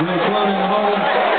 Jay Flood in the moment.